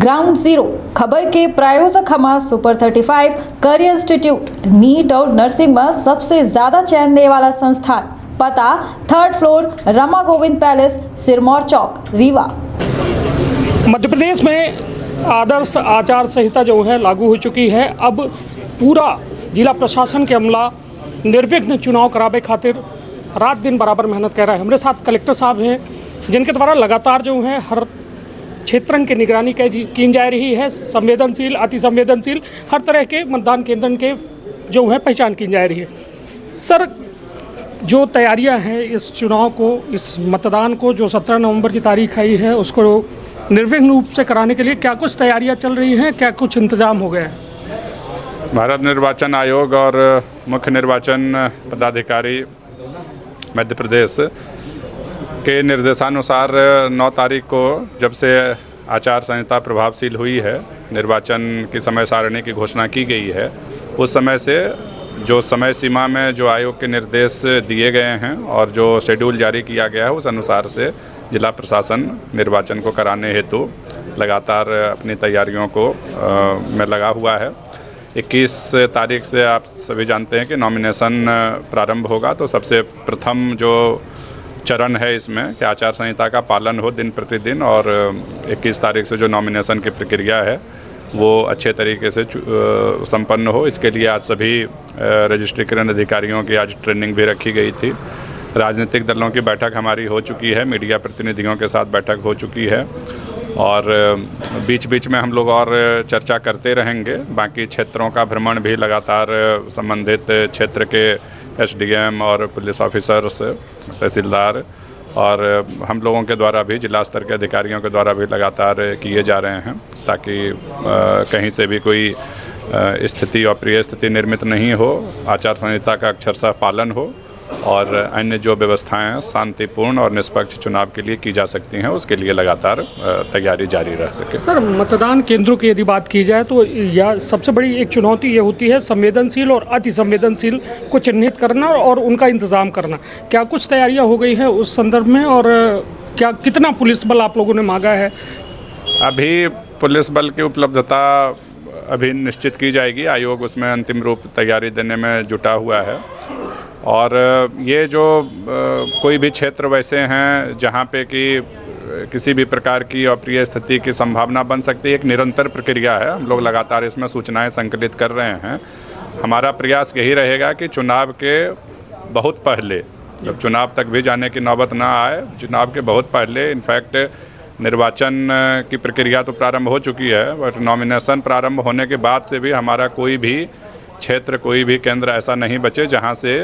Ground zero खबर के प्रायोजक हमारा सुपर 35 करियर इंस्टीट्यूट नीट और नर्सिंग में सबसे ज़्यादा चयन देने वाला संस्थान। पता third floor Rama Govind palace Sirmour Chowk Rewa Madhya Pradesh में आदर्श आचार संहिता जो है, लागू हो चुकी है। अब पूरा जिला प्रशासन के अमला निर्विघ्न चुनाव करावे खातिर रात दिन बराबर मेहनत कर रहा है। हमारे साथ कलेक्टर साहब हैं, जिनके द्वारा लगातार जो है, हर क्षेत्रन की निगरानी की जा रही है। संवेदनशील अति संवेदनशील हर तरह के मतदान केंद्र के जो है, पहचान की जा रही है। सर, जो तैयारियाँ हैं इस चुनाव को, इस मतदान को, जो 17 नवंबर की तारीख आई है, उसको निर्विघ्न रूप से कराने के लिए क्या कुछ तैयारियाँ चल रही हैं? क्या कुछ इंतज़ाम हो गए हैं? भारत निर्वाचन आयोग और मुख्य निर्वाचन पदाधिकारी मध्य प्रदेश के निर्देशानुसार 9 तारीख को जब से आचार संहिता प्रभावशील हुई है निर्वाचन की समय सारणी की घोषणा की गई है उस समय से जो समय सीमा में जो आयोग के निर्देश दिए गए हैं और जो शेड्यूल जारी किया गया है उस अनुसार से जिला प्रशासन निर्वाचन को कराने हेतु लगातार अपनी तैयारियों को आ, में लगा हुआ है। 21 तारीख से आप सभी जानते हैं कि नॉमिनेशन प्रारंभ होगा तो सबसे प्रथम जो चरण है इसमें कि आचार संहिता का पालन हो दिन प्रतिदिन और 21 तारीख से जो नॉमिनेशन की प्रक्रिया है, वो अच्छे तरीके से संपन्न हो। इसके लिए आज सभी रजिस्ट्रीकरण अधिकारियों की आज ट्रेनिंग भी रखी गई थी। राजनीतिक दलों की बैठक हमारी हो चुकी है मीडिया प्रतिनिधियों के साथ बैठक हो चुकी है और बीच बीच में हम लोग और चर्चा करते रहेंगे। बाकी क्षेत्रों का भ्रमण भी लगातार संबंधित क्षेत्र के एसडीएम और पुलिस ऑफिसर्स तहसीलदार और हम लोगों के द्वारा भी, जिला स्तर के अधिकारियों के द्वारा भी लगातार किए जा रहे हैं ताकि कहीं से भी कोई स्थिति अप्रिय स्थिति निर्मित नहीं हो, आचार संहिता का अक्षरशा पालन हो। और अन्य जो व्यवस्थाएँ शांतिपूर्ण और निष्पक्ष चुनाव के लिए की जा सकती हैं उसके लिए लगातार तैयारी जारी रह सके। सर मतदान केंद्रों की यदि बात की जाए तो यह सबसे बड़ी एक चुनौती ये होती है संवेदनशील और अति संवेदनशील को चिन्हित करना और उनका इंतज़ाम करना। क्या कुछ तैयारियाँ हो गई हैं उस संदर्भ में और क्या कितना पुलिस बल आप लोगों ने मांगा है? अभी पुलिस बल की उपलब्धता अभी निश्चित की जाएगी। आयोग उसमें अंतिम रूप तैयारी देने में जुटा हुआ है। और ये जो कोई भी क्षेत्र वैसे हैं जहाँ पे कि किसी भी प्रकार की अप्रिय स्थिति की संभावना बन सकती है, एक निरंतर प्रक्रिया है। हम लोग लगातार इसमें सूचनाएँ संकलित कर रहे हैं। हमारा प्रयास यही रहेगा कि चुनाव के बहुत पहले, जब चुनाव तक भी जाने की नौबत ना आए, चुनाव के बहुत पहले, इनफैक्ट, निर्वाचन की प्रक्रिया तो प्रारंभ हो चुकी है, बट नॉमिनेशन प्रारंभ होने के बाद से भी हमारा कोई भी क्षेत्र, कोई भी केंद्र ऐसा नहीं बचे जहाँ से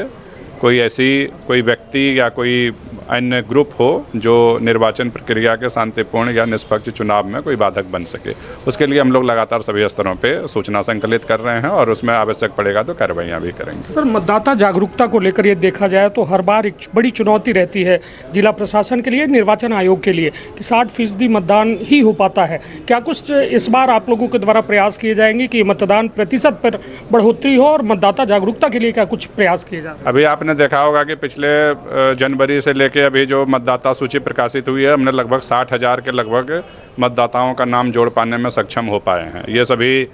कोई ऐसी कोई व्यक्ति या कोई अन्य ग्रुप हो जो निर्वाचन प्रक्रिया के शांतिपूर्ण या निष्पक्ष चुनाव में कोई बाधक बन सके। उसके लिए हम लोग लगातार सभी स्तरों पे सूचना संकलित कर रहे हैं और उसमें आवश्यक पड़ेगा तो कार्रवाइयाँ भी करेंगे। सर मतदाता जागरूकता को लेकर ये देखा जाए तो हर बार एक बड़ी चुनौती रहती है जिला प्रशासन के लिए निर्वाचन आयोग के लिए कि साठ फ़ीसदी मतदान ही हो पाता है। क्या कुछ इस बार आप लोगों के द्वारा प्रयास किए जाएँगे कि मतदान प्रतिशत पर बढ़ोतरी हो और मतदाता जागरूकता के लिए क्या कुछ प्रयास किए जाए अभी आपने देखा होगा कि पिछले जनवरी से लेके अभी जो मतदाता सूची प्रकाशित हुई है, हमने लगभग साठ हज़ार के लगभग मतदाताओं का नाम जोड़ पाने में सक्षम हो पाए हैं। ये सभी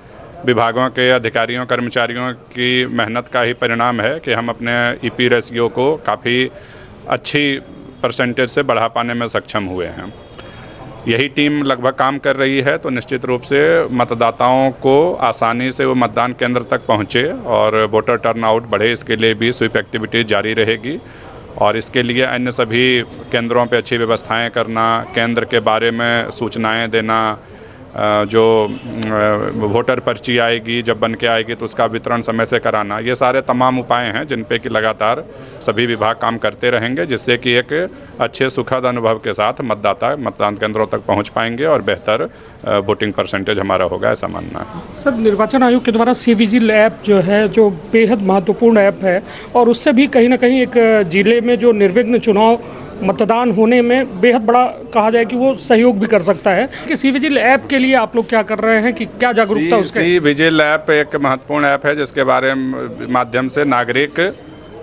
विभागों के अधिकारियों, कर्मचारियों की मेहनत का ही परिणाम है कि हम अपने ईपी रेशियो को काफ़ी अच्छी परसेंटेज से बढ़ा पाने में सक्षम हुए हैं। यही टीम लगभग काम कर रही है तो निश्चित रूप से मतदाताओं को आसानी से वो मतदान केंद्र तक पहुँचे और वोटर टर्नआउट बढ़े, इसके लिए भी स्वीप एक्टिविटीज़ जारी रहेगी। और इसके लिए अन्य सभी केंद्रों पर अच्छी व्यवस्थाएँ करना, केंद्र के बारे में सूचनाएँ देना जो वोटर पर्ची आएगी, जब बन के आएगी तो उसका वितरण समय से कराना। ये सारे तमाम उपाय हैं जिन पे कि लगातार सभी विभाग काम करते रहेंगे, जिससे कि एक अच्छे सुखद अनुभव के साथ मतदाता मतदान केंद्रों तक पहुँच पाएँगे और बेहतर वोटिंग परसेंटेज हमारा होगा, ऐसा मानना है। सर, निर्वाचन आयोग के द्वारा सी विजिल ऐप जो है, जो बेहद महत्वपूर्ण ऐप है, और उससे भी कहीं ना कहीं एक ज़िले में जो निर्विघ्न चुनाव मतदान होने में बेहद बड़ा कहा जाए कि वो सहयोग भी कर सकता है। कि सी विजिल ऐप के लिए आप लोग क्या कर रहे हैं कि क्या जागरूकता उसके सी विजिल ऐप एक महत्वपूर्ण ऐप है जिसके बारे में माध्यम से नागरिक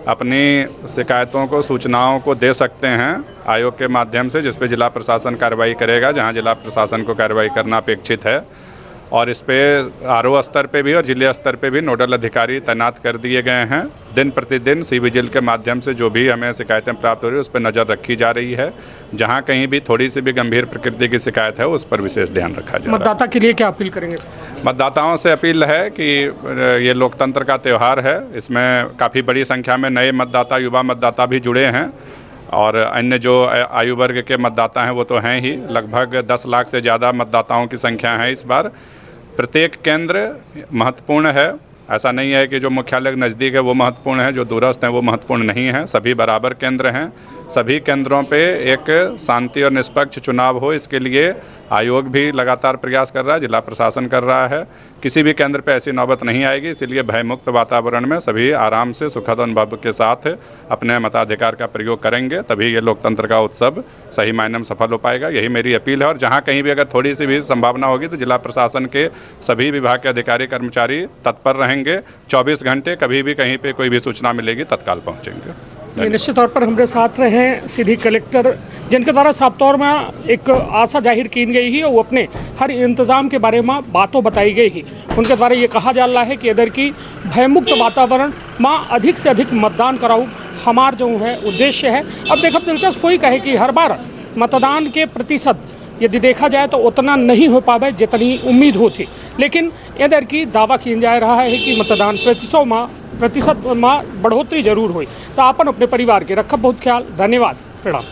अपनी शिकायतों को सूचनाओं को दे सकते हैं आयोग के माध्यम से जिस पे जिला प्रशासन कार्रवाई करेगा जहाँ जिला प्रशासन को कार्रवाई करना अपेक्षित है। और इस पे आर स्तर पे भी और ज़िले स्तर पे भी नोडल अधिकारी तैनात कर दिए गए हैं। दिन प्रतिदिन सी विजिल के माध्यम से जो भी हमें शिकायतें प्राप्त हो रही है उस पर नज़र रखी जा रही है। जहाँ कहीं भी थोड़ी सी भी गंभीर प्रकृति की शिकायत है उस पर विशेष ध्यान रखा जाए मतदाता के लिए क्या अपील करेंगे मतदाताओं से अपील है कि ये लोकतंत्र का त्यौहार है। इसमें काफ़ी बड़ी संख्या में नए मतदाता युवा मतदाता भी जुड़े हैं। और अन्य जो आयु वर्ग के मतदाता हैं वो तो हैं ही। लगभग 10 लाख से ज़्यादा मतदाताओं की संख्या है इस बार। प्रत्येक केंद्र महत्वपूर्ण है। ऐसा नहीं है कि जो मुख्यालय नज़दीक है वो महत्वपूर्ण है, जो दूरस्थ हैं वो महत्वपूर्ण नहीं है। सभी बराबर केंद्र हैं। सभी केंद्रों पे एक शांति और निष्पक्ष चुनाव हो, इसके लिए आयोग भी लगातार प्रयास कर रहा है, जिला प्रशासन कर रहा है। किसी भी केंद्र पे ऐसी नौबत नहीं आएगी, इसीलिए भयमुक्त वातावरण में सभी आराम से सुखद अनुभव के साथ अपने मताधिकार का प्रयोग करेंगे, तभी ये लोकतंत्र का उत्सव सही मायने में सफल हो पाएगा। यही मेरी अपील है, और जहाँ कहीं भी अगर थोड़ी सी भी संभावना होगी तो जिला प्रशासन के सभी विभाग के अधिकारी, कर्मचारी तत्पर रहेंगे। चौबीस घंटे कभी भी कहीं पर कोई भी सूचना मिलेगी, तत्काल पहुँचेंगे। निश्चित तौर पर हमारे साथ रहे सीधी कलेक्टर जिनके द्वारा साफ़ तौर में एक आशा ज़ाहिर की गई है वो अपने हर इंतज़ाम के बारे में बातों बताई गई है। उनके द्वारा ये कहा जा रहा है कि इधर की भयमुक्त वातावरण में अधिक से अधिक मतदान कराऊँ हमार जो है उद्देश्य है। अब देखो दिलचस्प वही कहे कि हर बार मतदान के प्रतिशत यदि देखा जाए तो उतना नहीं हो पावे जितनी उम्मीद होती। लेकिन इधर की दावा किया जा रहा है कि मतदान प्रतिशत में प्रतिशत में बढ़ोतरी ज़रूर हुई। तो अपन अपने परिवार के रखब बहुत ख्याल। धन्यवाद। प्रणाम।